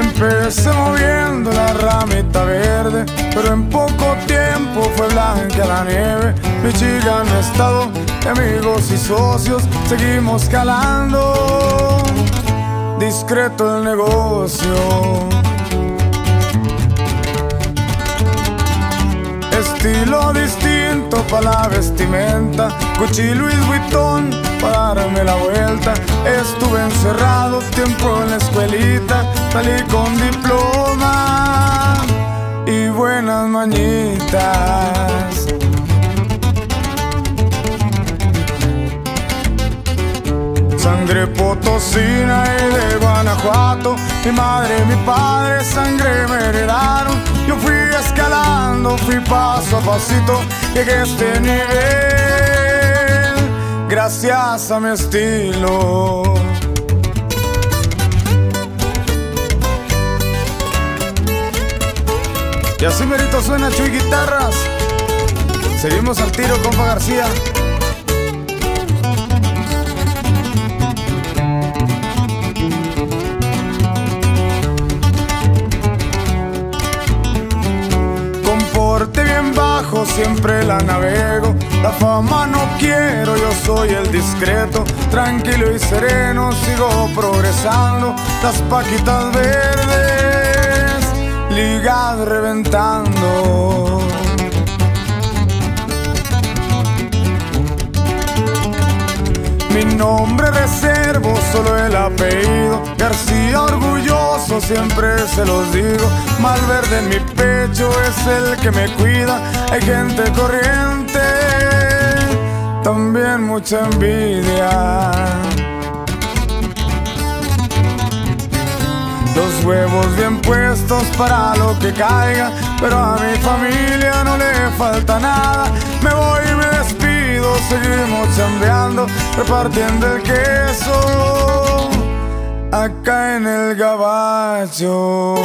Empecé moviendo la ramita verde, pero en poco tiempo fue blanca la nieve. Mi chica no estado amigos y socios, seguimos calando. Discreto el negocio. Estilo distinto para la vestimenta, Gucci Louis Vuitton para darme la vuelta. Estuve encerrado tiempo en la escuelita, salí con diploma y buenas mañitas. Sangre potosina y de Guanajuato, mi madre y mi padre sangre me heredaron. Yo fui escalando, fui paso a pasito, llegué a este nivel, gracias a mi estilo. Y así merito suena Chuy Guitarras. Seguimos al tiro, compa García. Con porte bien bajo siempre la navego. La fama no quiero, yo soy el discreto. Tranquilo y sereno, sigo progresando. Las paquitas verdes, reventando. Mi nombre reservo, solo el apellido. García orgulloso, siempre se los digo. Malverde en mi pecho es el que me cuida. Hay gente corriente, también mucha envidia. Los huevos bien puestos para lo que caiga, pero a mi familia no le falta nada. Me voy y me despido, seguimos chambeando, repartiendo el queso acá en el gabacho.